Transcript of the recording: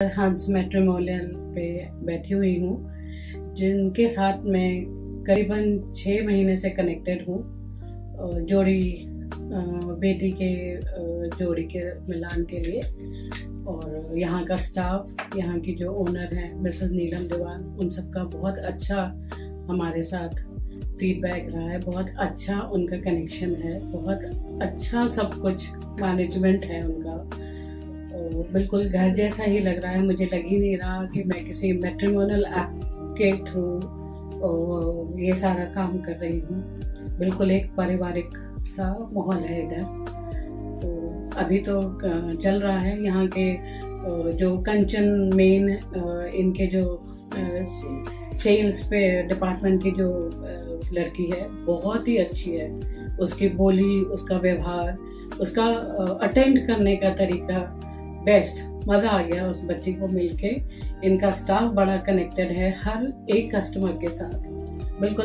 हंस मेट्रोमोलियल पे बैठी हुई हूँ, जिनके साथ मैं करीबन छः महीने से कनेक्टेड हूँ। जोड़ी बेटी के जोड़ी के, मिलान के लिए। और यहाँ का स्टाफ यहाँ की जो ओनर है मिसेस नीलम दीवान उन सबका बहुत अच्छा हमारे साथ फीडबैक रहा है। बहुत अच्छा उनका कनेक्शन है। बहुत अच्छा सब कुछ मैनेजमेंट है उनका। तो बिल्कुल घर जैसा ही लग रहा है। मुझे लग ही नहीं रहा कि मैं किसी मेट्रीमोनल ऐप के थ्रू ये सारा काम कर रही हूँ। बिल्कुल एक पारिवारिक सा माहौल है इधर। तो अभी तो चल रहा है। यहाँ के जो कंचन मेन इनके जो सेल्स पे डिपार्टमेंट की जो लड़की है, बहुत ही अच्छी है। उसकी बोली, उसका व्यवहार, उसका अटेंड करने का तरीका बेस्ट। मज़ा आ गया उस बच्ची को मिलके। इनका स्टाफ बड़ा कनेक्टेड है हर एक कस्टमर के साथ। बिल्कुल